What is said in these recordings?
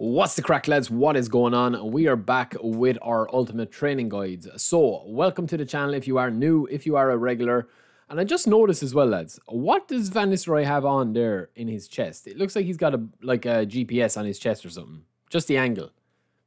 What's the crack, lads? What is going on? We are back with our ultimate training guides. So, welcome to the channel if you are new, if you are a regular. And I just noticed as well, lads, what does Van Nistelrooy have on there in his chest? It looks like he's got a like a GPS on his chest or something. Just the angle,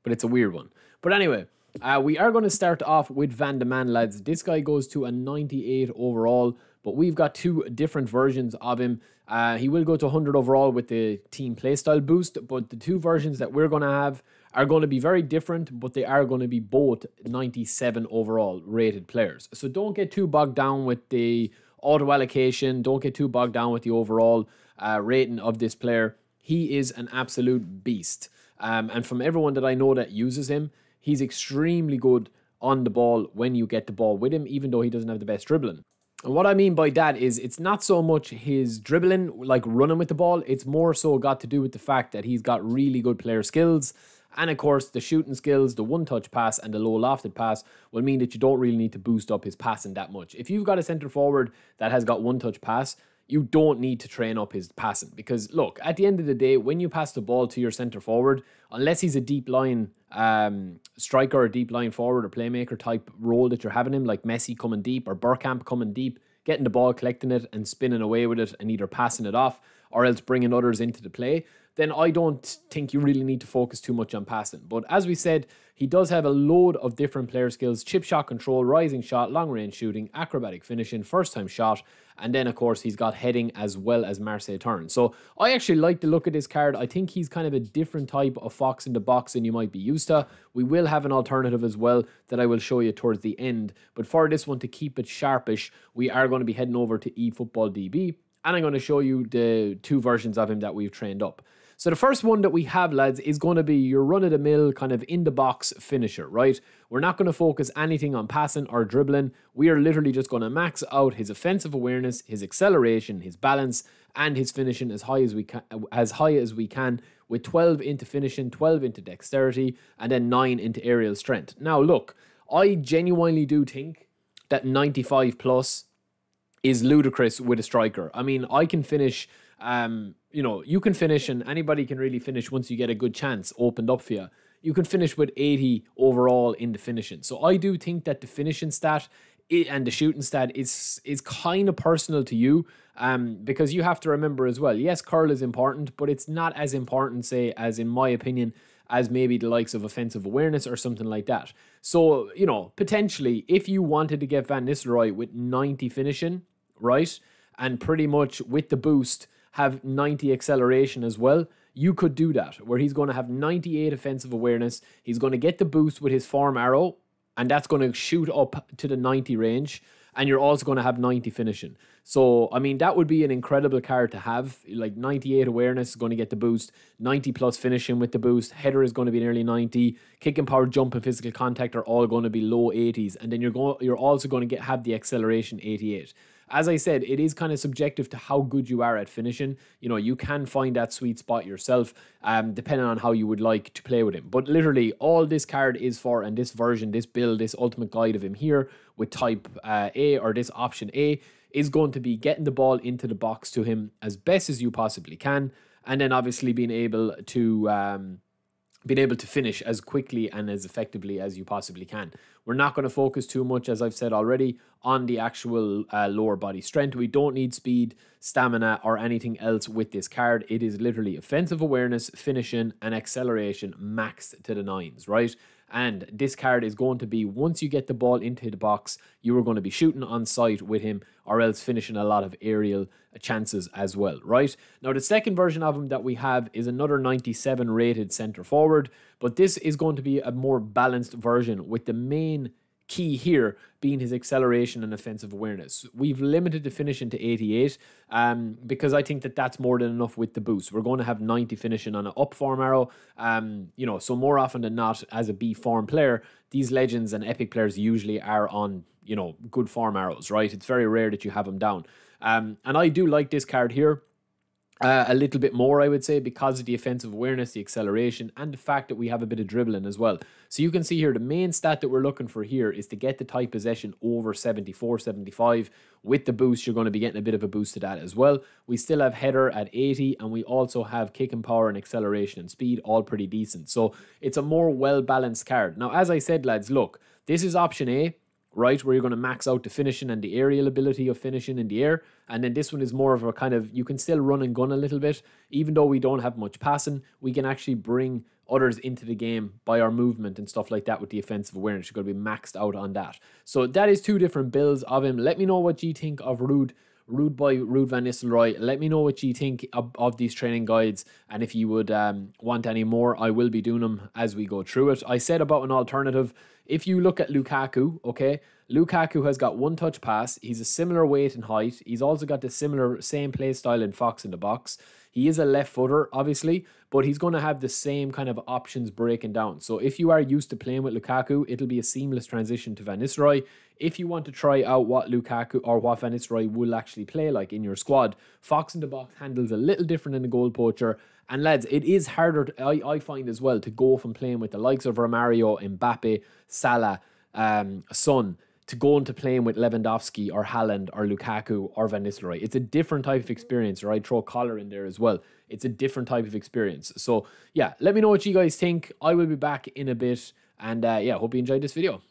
but it's a weird one. But anyway, uh, we are going to start off with Van de Man, lads. This guy goes to a 98 overall but we've got two different versions of him. Uh, he will go to 100 overall with the team playstyle boost, but the two versions that we're going to have are going to be very different, but they are going to be both 97 overall rated players. So don't get too bogged down with the auto allocation. Don't get too bogged down with the overall uh, rating of this player. He is an absolute beast. Um, and from everyone that I know that uses him, he's extremely good on the ball when you get the ball with him, even though he doesn't have the best dribbling. And what I mean by that is it's not so much his dribbling, like running with the ball, it's more so got to do with the fact that he's got really good player skills. And of course, the shooting skills, the one touch pass, and the low lofted pass will mean that you don't really need to boost up his passing that much. If you've got a centre forward that has got one touch pass, you don't need to train up his passing because look, at the end of the day, when you pass the ball to your centre forward, unless he's a deep line um, striker or deep line forward or playmaker type role that you're having him, like Messi coming deep or Bergkamp coming deep, getting the ball, collecting it, and spinning away with it, and either passing it off or else bringing others into the play, then I don't think you really need to focus too much on passing. But as we said, he does have a load of different player skills chip shot control, rising shot, long range shooting, acrobatic finishing, first time shot, and then, of course, he's got heading as well as Marseille turn. So I actually like the look of this card. I think he's kind of a different type of fox in the box than you might be used to. We will have an alternative as well that I will show you towards the end. But for this one, to keep it sharpish, we are going to be heading over to eFootball DB. And I'm going to show you the two versions of him that we've trained up. So the first one that we have, lads, is going to be your run-of-the-mill kind of in-the-box finisher, right? We're not going to focus anything on passing or dribbling. We are literally just going to max out his offensive awareness, his acceleration, his balance, and his finishing as high as we can, as high as we can, with 12 into finishing, 12 into dexterity, and then 9 into aerial strength. Now, look, I genuinely do think that 95 plus is ludicrous with a striker. I mean, I can finish um, you know, you can finish and anybody can really finish once you get a good chance opened up for you. You can finish with 80 overall in the finishing. So I do think that the finishing stat and the shooting stat is is kind of personal to you um, because you have to remember as well. Yes, curl is important, but it's not as important, say, as in my opinion, as maybe the likes of offensive awareness or something like that. So you know, potentially, if you wanted to get Van Nistelrooy with 90 finishing, right, and pretty much with the boost have 90 acceleration as well, you could do that, where he's going to have 98 offensive awareness. He's going to get the boost with his form arrow, and that's going to shoot up to the 90 range. And you're also going to have 90 finishing. So, I mean, that would be an incredible card to have. Like 98 awareness is going to get the boost, 90 plus finishing with the boost. Header is going to be nearly 90. Kick and power, jump, and physical contact are all going to be low 80s. And then you're going, you're also going to get have the acceleration 88 as I said, it is kind of subjective to how good you are at finishing. You know, you can find that sweet spot yourself, um, depending on how you would like to play with him. But literally, all this card is for, and this version, this build, this ultimate guide of him here with type uh, A or this option A is going to be getting the ball into the box to him as best as you possibly can, and then obviously being able to. Um, being able to finish as quickly and as effectively as you possibly can. We're not going to focus too much, as I've said already, on the actual uh, lower body strength. We don't need speed, stamina, or anything else with this card. It is literally offensive awareness, finishing, and acceleration maxed to the nines, right? And this card is going to be once you get the ball into the box, you are going to be shooting on sight with him or else finishing a lot of aerial chances as well, right? Now, the second version of him that we have is another 97 rated centre forward, but this is going to be a more balanced version with the main key here being his acceleration and offensive awareness. We've limited the finishing to 88 um, because I think that that's more than enough with the boost. We're going to have 90 finishing on an up form arrow. Um, you know, so more often than not, as a B form player, these legends and epic players usually are on, you know, good form arrows, right? It's very rare that you have them down. Um, and I do like this card here. Uh, a little bit more, I would say, because of the offensive awareness, the acceleration, and the fact that we have a bit of dribbling as well. So you can see here the main stat that we're looking for here is to get the tight possession over 74, 75. With the boost, you're going to be getting a bit of a boost to that as well. We still have header at 80, and we also have kick and power and acceleration and speed, all pretty decent. So it's a more well balanced card. Now, as I said, lads, look, this is option A right? Where you're going to max out the finishing and the aerial ability of finishing in the air. And then this one is more of a kind of, you can still run and gun a little bit. Even though we don't have much passing, we can actually bring others into the game by our movement and stuff like that with the offensive awareness. You're going to be maxed out on that. So that is two different builds of him. Let me know what you think of Ruud. Ruud by Ruud Van Nistelrooy. Let me know what you think of, of these training guides and if you would um, want any more, I will be doing them as we go through it. I said about an alternative. If you look at Lukaku, okay, Lukaku has got one touch pass. He's a similar weight and height. He's also got the similar same play style in Fox in the box. He is a left footer, obviously, but he's going to have the same kind of options breaking down. So if you are used to playing with Lukaku, it'll be a seamless transition to Van Nistelrooy. If you want to try out what Lukaku or what Van Nistelrooy will actually play like in your squad, Fox in the box handles a little different than the goal poacher. And lads, it is harder, to, I, I find as well, to go from playing with the likes of Romario, Mbappe, Salah, um, Son to go into playing with Lewandowski or Haaland or Lukaku or Van Nistelrooy. It's a different type of experience, or I throw Collar in there as well. It's a different type of experience. So yeah, let me know what you guys think. I will be back in a bit. And uh, yeah, hope you enjoyed this video.